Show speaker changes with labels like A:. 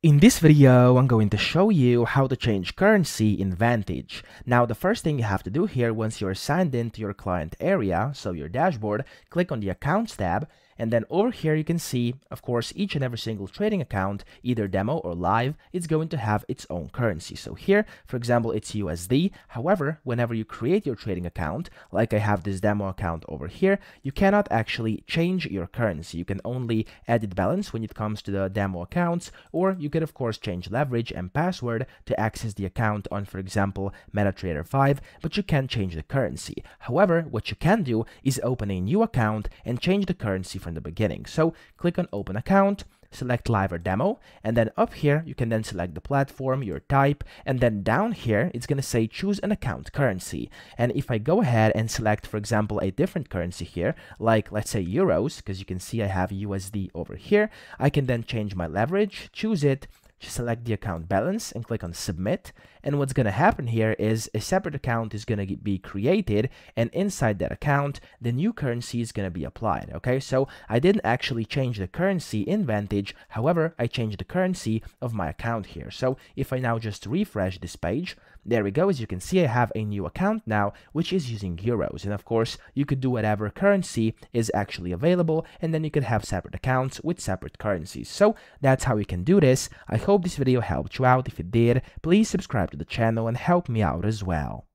A: In this video, I'm going to show you how to change currency in Vantage. Now, the first thing you have to do here once you're signed into your client area, so your dashboard, click on the Accounts tab, and then over here, you can see, of course, each and every single trading account, either demo or live, is going to have its own currency. So here, for example, it's USD. However, whenever you create your trading account, like I have this demo account over here, you cannot actually change your currency. You can only edit balance when it comes to the demo accounts, or you can, of course, change leverage and password to access the account on, for example, MetaTrader 5, but you can't change the currency. However, what you can do is open a new account and change the currency from the beginning. So click on open account, select live or demo, and then up here, you can then select the platform, your type, and then down here, it's going to say choose an account currency. And if I go ahead and select, for example, a different currency here, like let's say euros, because you can see I have USD over here, I can then change my leverage, choose it, just select the account balance and click on submit. And what's going to happen here is a separate account is going to be created and inside that account, the new currency is going to be applied. Okay, so I didn't actually change the currency in Vantage. However, I changed the currency of my account here. So if I now just refresh this page, there we go. As you can see, I have a new account now, which is using euros. And of course, you could do whatever currency is actually available, and then you could have separate accounts with separate currencies. So that's how you can do this. I hope this video helped you out. If it did, please subscribe to the channel and help me out as well.